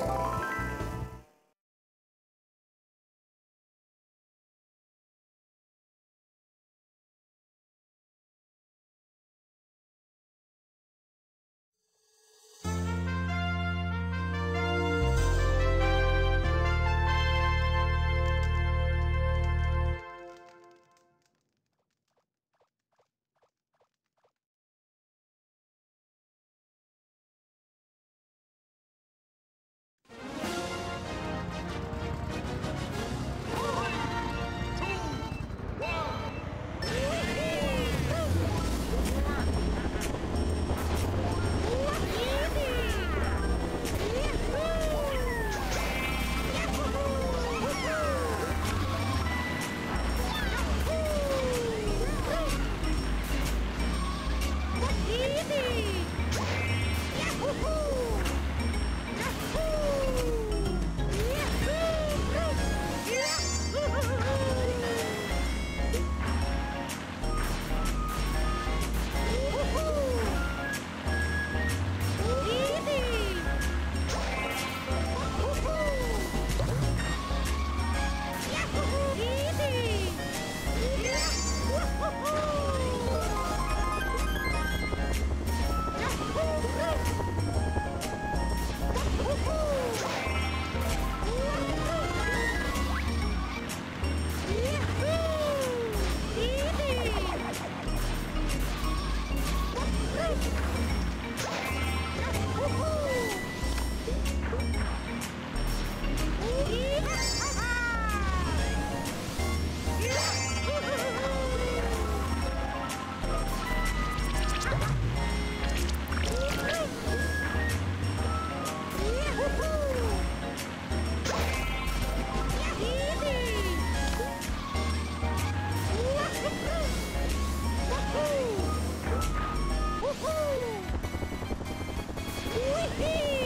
you Whee!